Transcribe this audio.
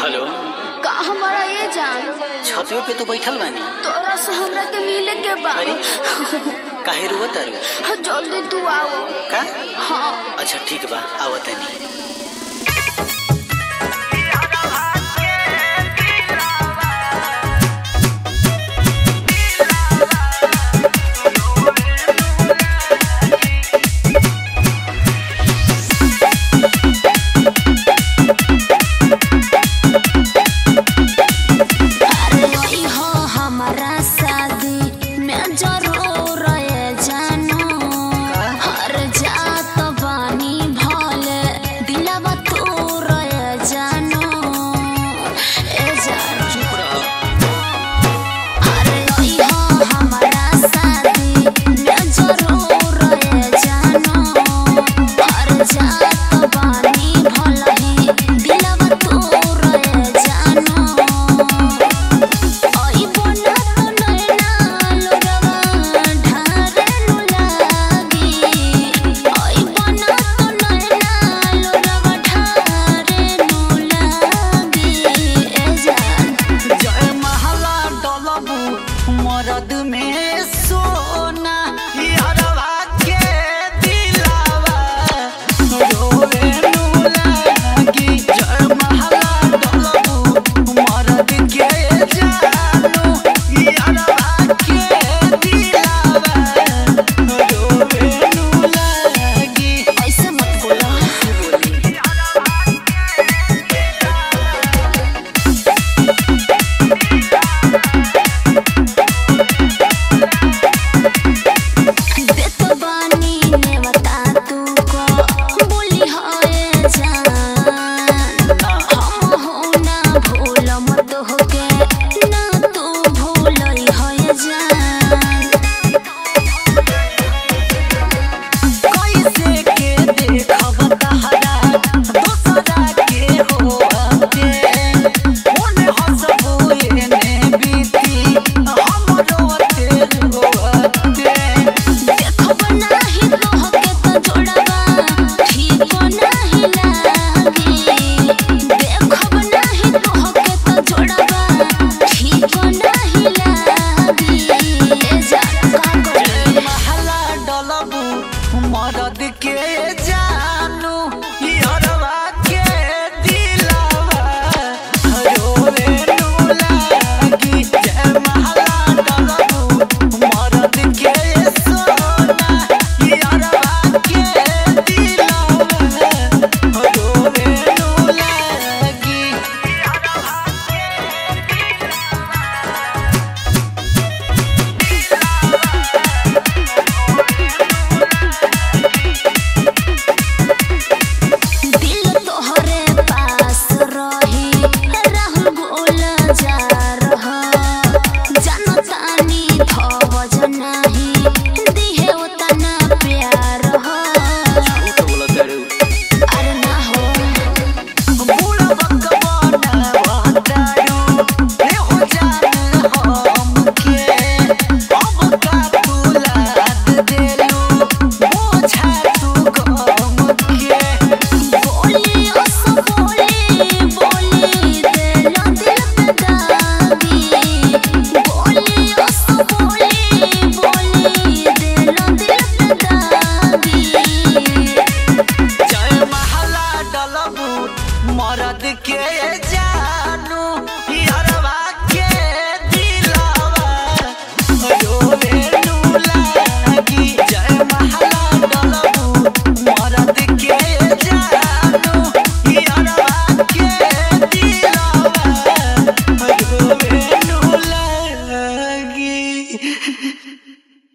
Hello. का हमारा ये जान? छतवे पे तो बैठल बानी। तोरा से हमरा के मिले के बा। अरे काहे रुवत तारू जल्दी तू आओ। का? हाँ। अच्छा ठीक बा आवत नहीं the me.